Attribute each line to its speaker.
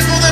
Speaker 1: es tan